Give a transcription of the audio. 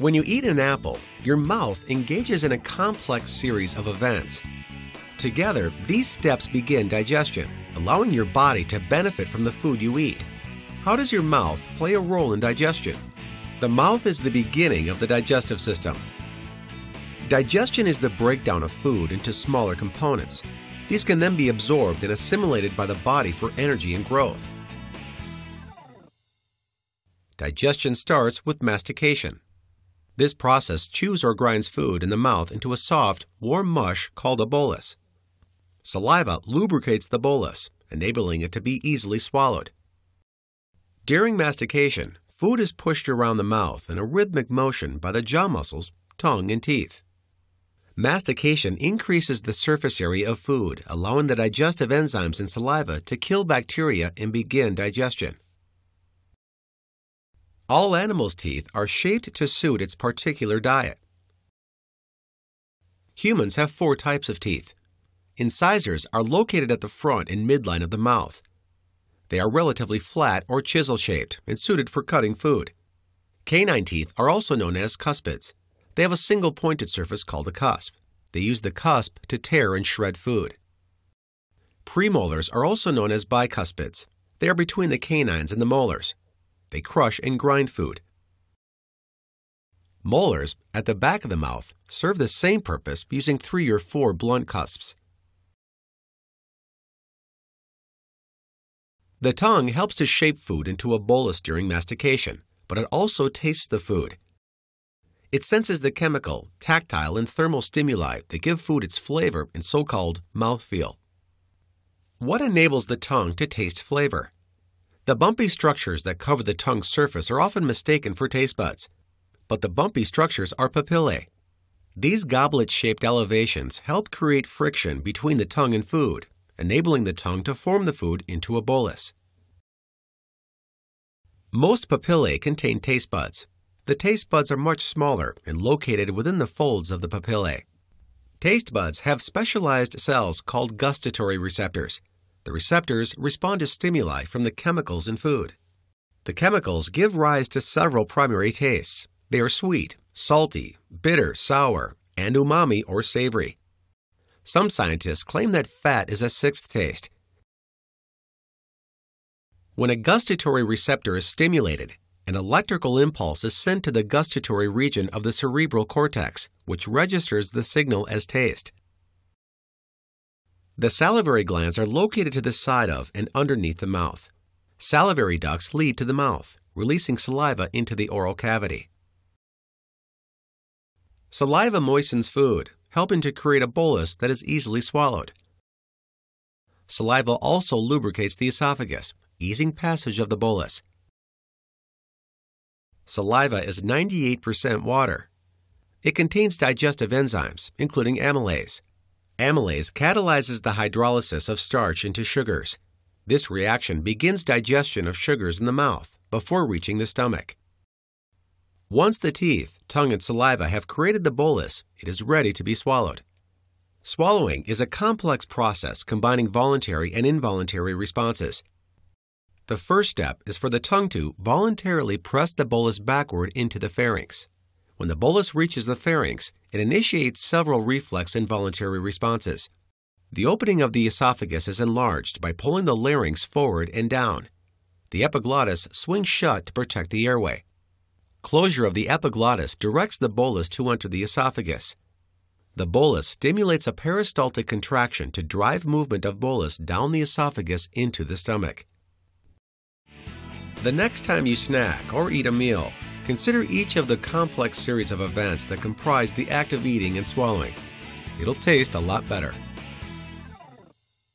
When you eat an apple, your mouth engages in a complex series of events. Together, these steps begin digestion, allowing your body to benefit from the food you eat. How does your mouth play a role in digestion? The mouth is the beginning of the digestive system. Digestion is the breakdown of food into smaller components. These can then be absorbed and assimilated by the body for energy and growth. Digestion starts with mastication. This process chews or grinds food in the mouth into a soft, warm mush called a bolus. Saliva lubricates the bolus, enabling it to be easily swallowed. During mastication, food is pushed around the mouth in a rhythmic motion by the jaw muscles, tongue, and teeth. Mastication increases the surface area of food, allowing the digestive enzymes in saliva to kill bacteria and begin digestion. All animals' teeth are shaped to suit its particular diet. Humans have four types of teeth. Incisors are located at the front and midline of the mouth. They are relatively flat or chisel shaped and suited for cutting food. Canine teeth are also known as cuspids. They have a single pointed surface called a cusp. They use the cusp to tear and shred food. Premolars are also known as bicuspids. They are between the canines and the molars. They crush and grind food. Molars, at the back of the mouth, serve the same purpose using three or four blunt cusps. The tongue helps to shape food into a bolus during mastication, but it also tastes the food. It senses the chemical, tactile, and thermal stimuli that give food its flavor and so called mouthfeel. What enables the tongue to taste flavor? The bumpy structures that cover the tongue's surface are often mistaken for taste buds, but the bumpy structures are papillae. These goblet shaped elevations help create friction between the tongue and food, enabling the tongue to form the food into a bolus. Most papillae contain taste buds. The taste buds are much smaller and located within the folds of the papillae. Taste buds have specialized cells called gustatory receptors the receptors respond to stimuli from the chemicals in food. The chemicals give rise to several primary tastes. They are sweet, salty, bitter, sour, and umami or savory. Some scientists claim that fat is a sixth taste. When a gustatory receptor is stimulated, an electrical impulse is sent to the gustatory region of the cerebral cortex, which registers the signal as taste. The salivary glands are located to the side of and underneath the mouth. Salivary ducts lead to the mouth, releasing saliva into the oral cavity. Saliva moistens food, helping to create a bolus that is easily swallowed. Saliva also lubricates the esophagus, easing passage of the bolus. Saliva is 98% water. It contains digestive enzymes, including amylase, Amylase catalyzes the hydrolysis of starch into sugars. This reaction begins digestion of sugars in the mouth before reaching the stomach. Once the teeth, tongue, and saliva have created the bolus, it is ready to be swallowed. Swallowing is a complex process combining voluntary and involuntary responses. The first step is for the tongue to voluntarily press the bolus backward into the pharynx. When the bolus reaches the pharynx, it initiates several reflex involuntary responses. The opening of the esophagus is enlarged by pulling the larynx forward and down. The epiglottis swings shut to protect the airway. Closure of the epiglottis directs the bolus to enter the esophagus. The bolus stimulates a peristaltic contraction to drive movement of bolus down the esophagus into the stomach. The next time you snack or eat a meal, Consider each of the complex series of events that comprise the act of eating and swallowing. It'll taste a lot better.